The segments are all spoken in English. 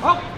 好。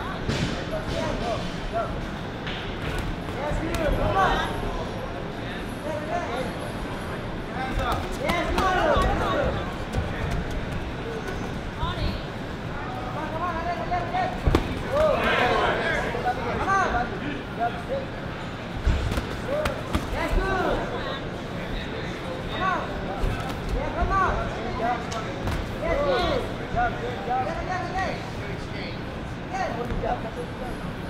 Good job. Good job. Good job. Good Good job.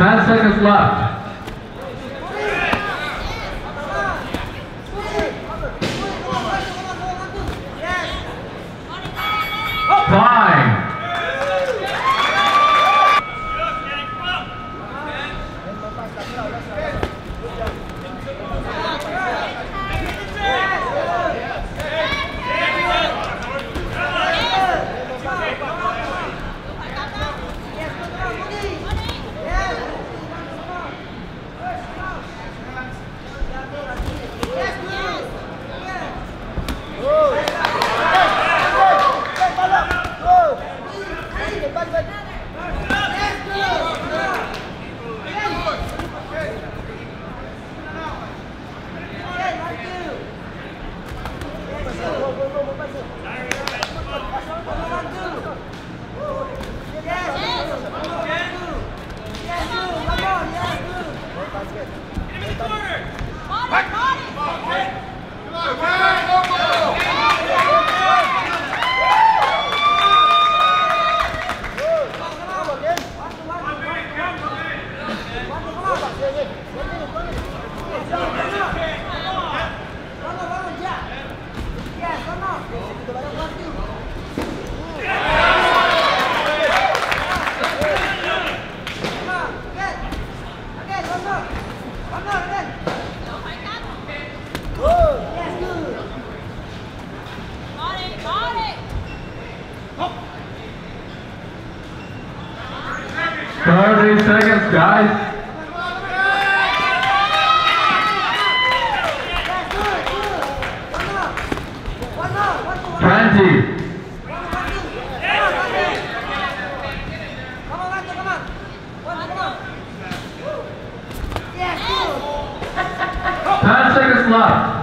10 seconds left. 20 seconds, guys. Twenty. Ten seconds left.